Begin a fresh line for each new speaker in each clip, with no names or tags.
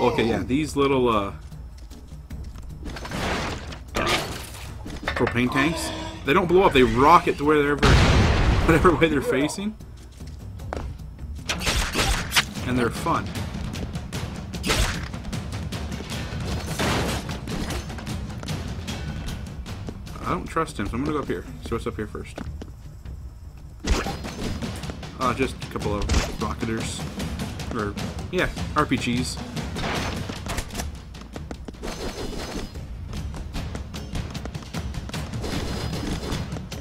Okay, yeah, these little uh, propane tanks, they don't blow up. They rocket to wherever, whatever way they're facing, and they're fun. I don't trust him, so I'm gonna go up here. See what's up here first. Uh, just a couple of rocketers. Or, yeah, RPGs.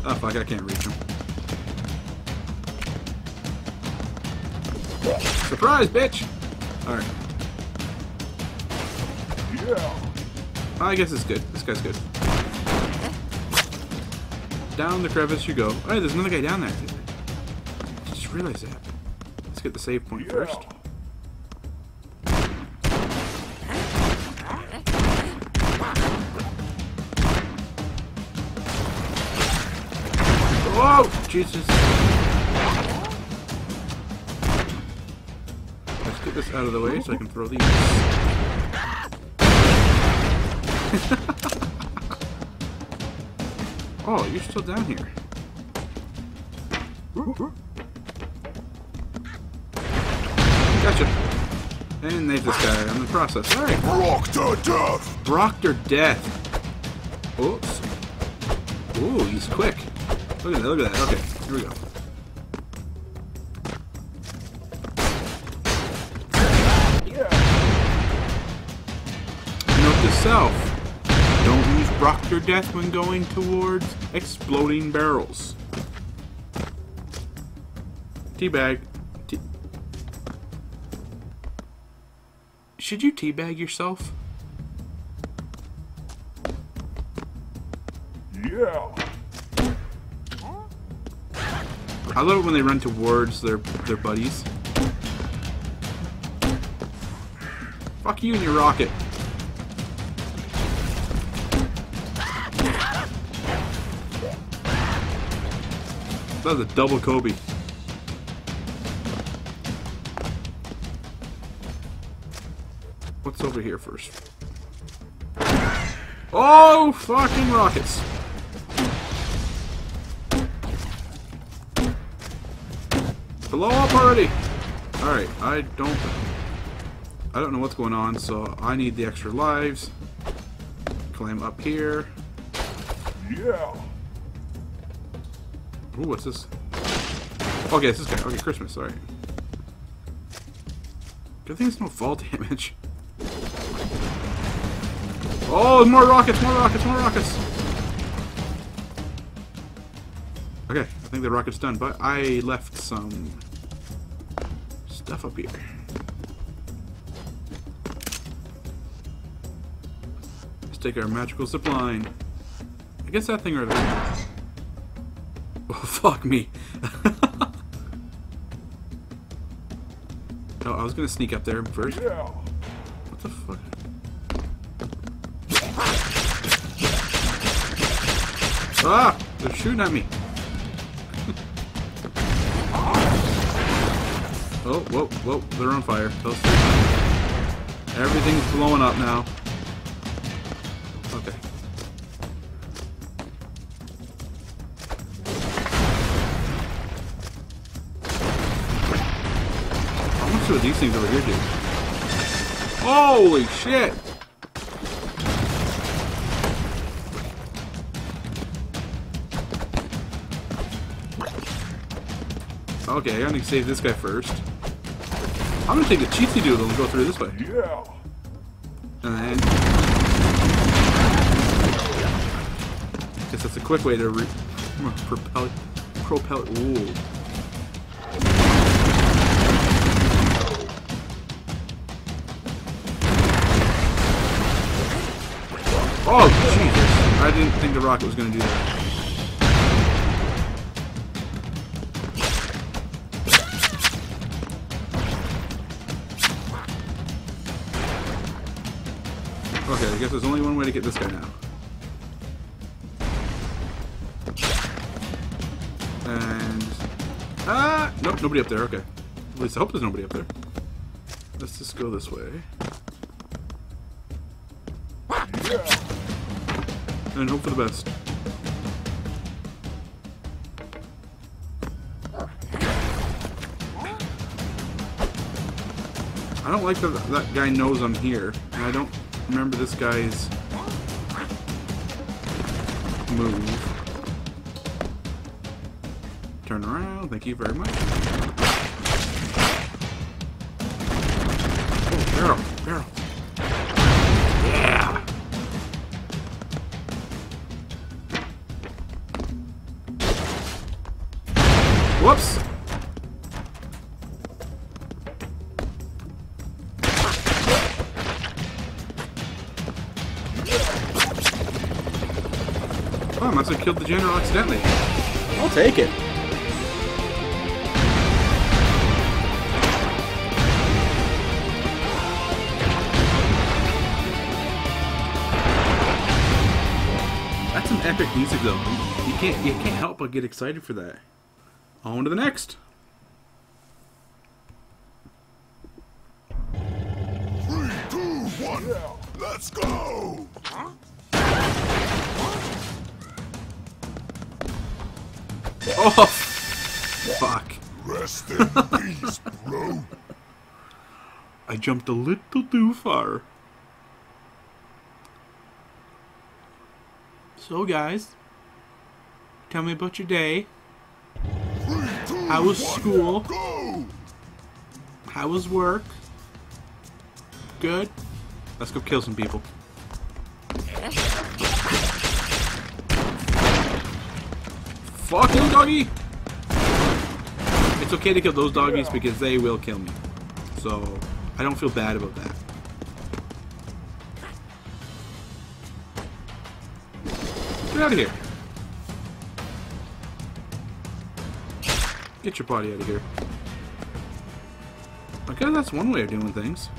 Oh fuck, I can't reach him. Surprise, bitch! Alright.
Yeah!
I guess it's good. This guy's good. Down the crevice you go. Hey, there's another guy down there. Just realized that. Let's get the save point
Yeah.
first. Whoa! Jesus. Let's get this out of the way so I can throw these. oh, you're still down here. Gotcha. And there's this guy on the process. Alright.
Rock to death!
Brocked or death. Oops. Ooh, he's quick. Look at that, look at that. Okay, here we go. Note to self. Don't use Broctor Death when going towards exploding barrels. Teabag. Te- Should you teabag yourself?
Yeah!
I love it when they run towards their their buddies. Fuck you and your rocket. That was a double Kobe. What's over here first? Oh, fucking rockets. Blow up already! Alright, I don't... I don't know what's going on, so I need the extra lives. Climb up here.
Yeah!
Ooh, what's this? Okay, it's this guy. Okay, Christmas, alright. Good thing it's no fall damage. Oh, more rockets, more rockets, more rockets! Okay, I think the rocket's done, but I left some stuff up here. Let's take our magical zip line. I guess that thing right there. Oh, fuck me. oh, I was gonna sneak up there first. What the fuck? Ah! They're shooting at me. oh, whoa, whoa, they're on fire. Those two. Everything's blowing up now. Much do these things over here do? Holy shit! Okay, I gotta save this guy first. I'm gonna take the cheatsy doodle and go through this way.
Yeah!
And then... Guess that's a quick way to re propel... propel... Ooh. Oh, Jesus. I didn't think the rocket was gonna do that. Okay, I guess there's only one way to get this guy now. And ah, nope, nobody up there. Okay, at least I hope there's nobody up there. Let's just go this way and hope for the best. I don't like that that guy knows I'm here, and I don't remember this guy's move. Turn around, thank you very much. Oh, I must have killed the general accidentally.
I'll take it.
That's some epic music, though. You can't you can't help but get excited for that. On to the next.
Three, two, one. Yeah. Let's go.
Oh, fuck!
Rest in peace, bro.
I jumped a little too far. So, guys, tell me about your day.
Three, two,
How was
one,
school?
Go.
How was work? Good. Let's go kill some people. Doggy! It's okay to kill those doggies because they will kill me. So, I don't feel bad about that. Get out of here. Get your body out of here. Okay, that's one way of doing things.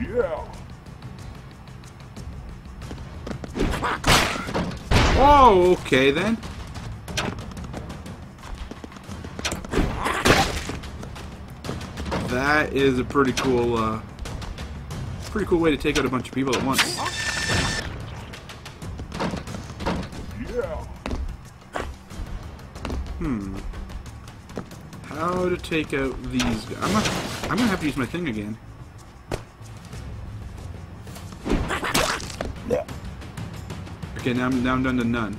Yeah.
Oh, okay then. That is a pretty cool, uh, pretty cool way to take out a bunch of people at once. Hmm. How to take out these guys? I'm gonna, I'm gonna have to use my thing again. Okay, now I'm, now I'm down to none.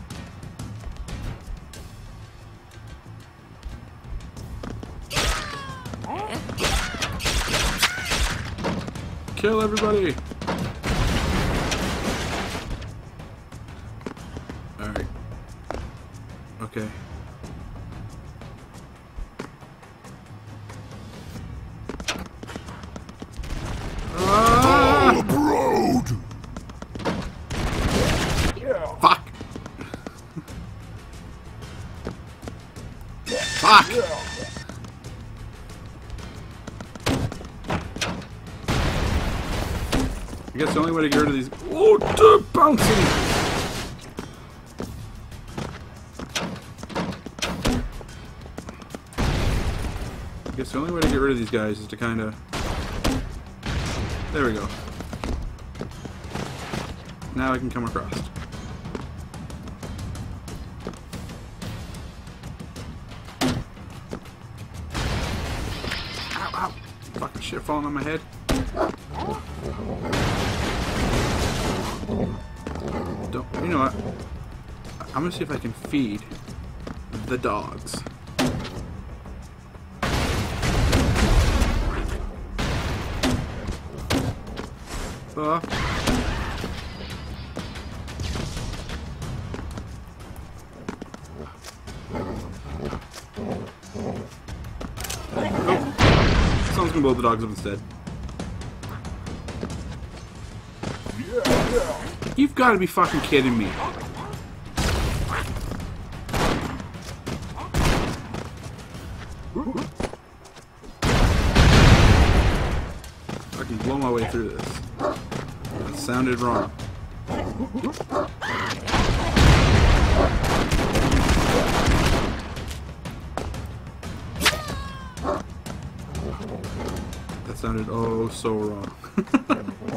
Kill everybody! Alright. Okay. Ah! Fuck! I guess the only way to get rid of these. Oh, the bouncing! I guess the only way to get rid of these guys is to kind of. There we go. Now I can come across. Ow, ow! Fucking shit falling on my head. Don't, you know what? I'm gonna see if I can feed the dogs. Uh. Oh. Someone's gonna blow the dogs up instead. You've got to be fucking kidding me. I can blow my way through this. That sounded wrong. That sounded oh so wrong.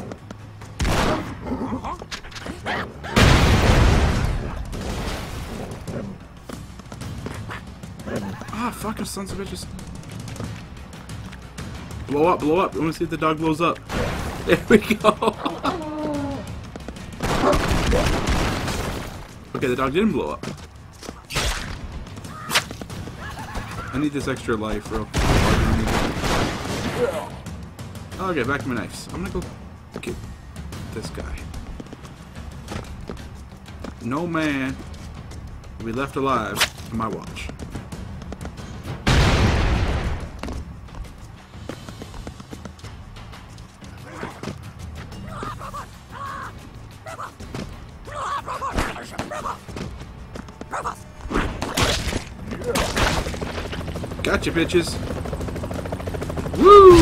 fucking sons of bitches. Blow up, blow up. I want to see if the dog blows up. There we go. okay, the dog didn't blow up. I need this extra life, bro. Okay, back to my knives. I'm gonna go get this guy. No man will be left alive on my watch. Gotcha, bitches. Woo!